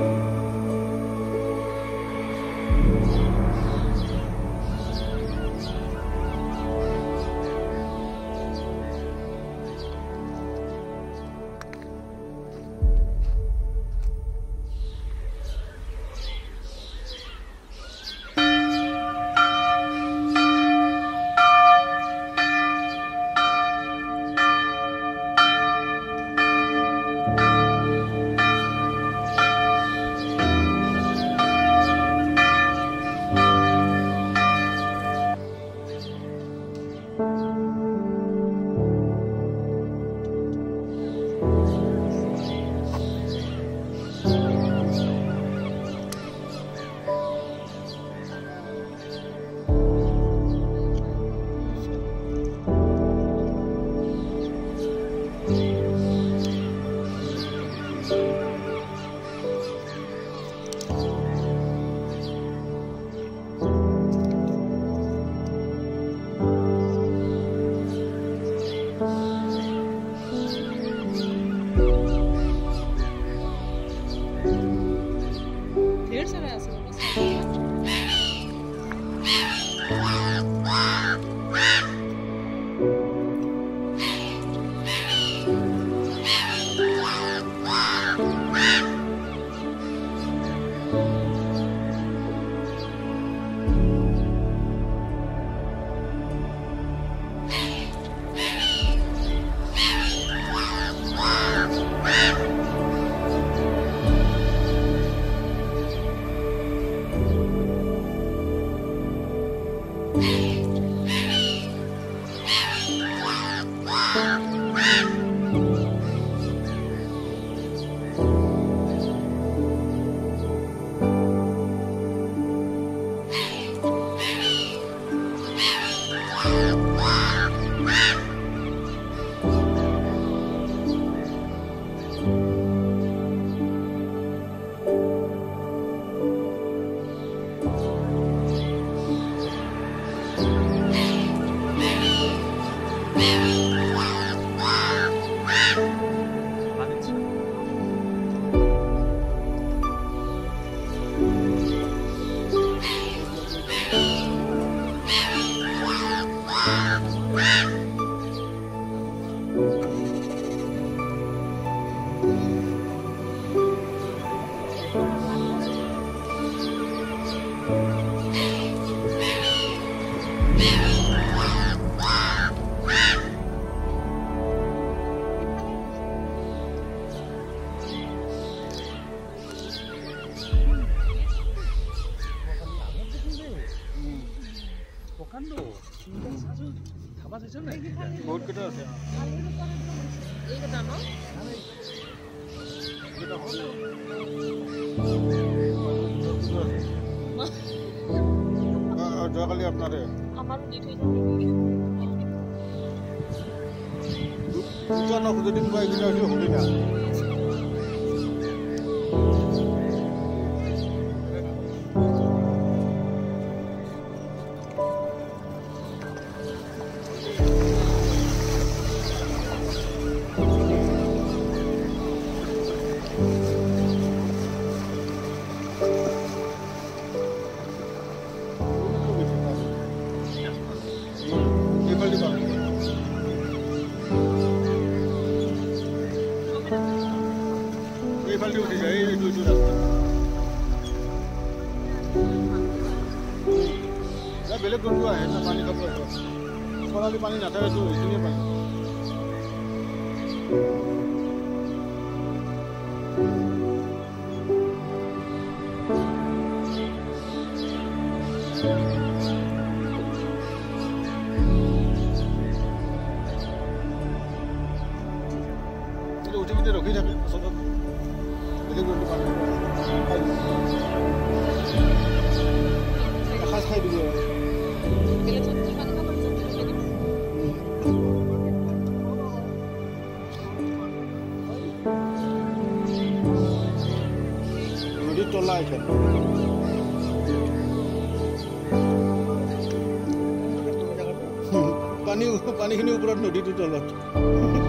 you. যোৱাকালি আপোনাৰে যদি কোনোবা এইকেইটা হৈছে সুবিধা বেলেগ জন্তু আহে না পানী খাব খৰালি পানী নাথাকেতো এইখিনিয়ে পানী। খাই দিব পানীখিনিৰ ওপৰত নদীটোৰ তলত।